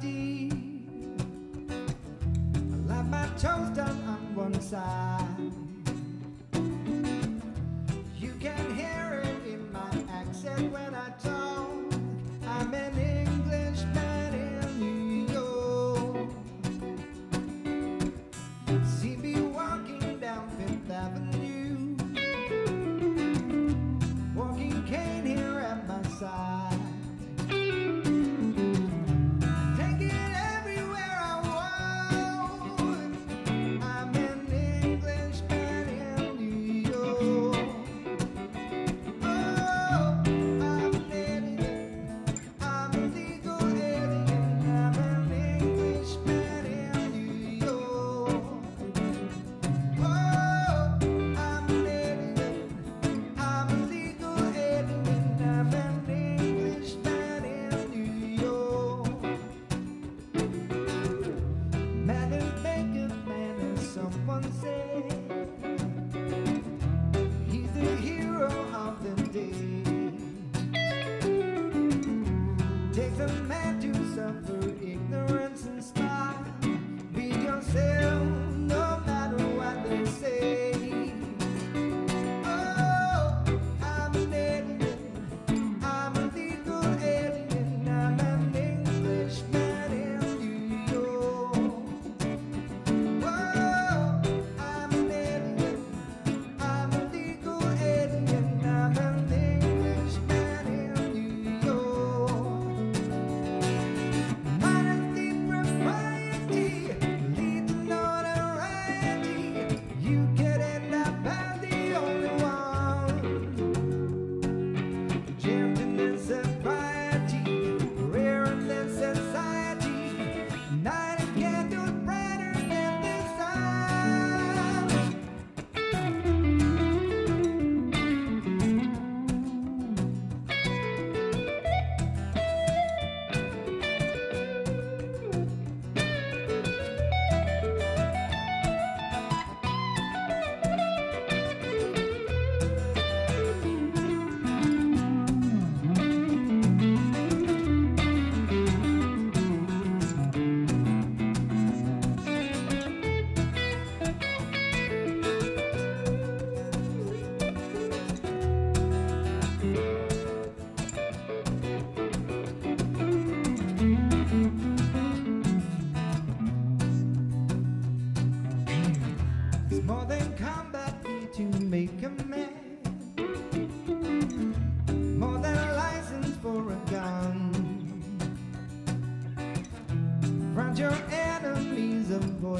deep. I like my toes down on one side. You can hear it in my accent when I talk. I'm an Englishman in New York. See me walking down Fifth Avenue, walking cane here at my side.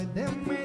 foi demais.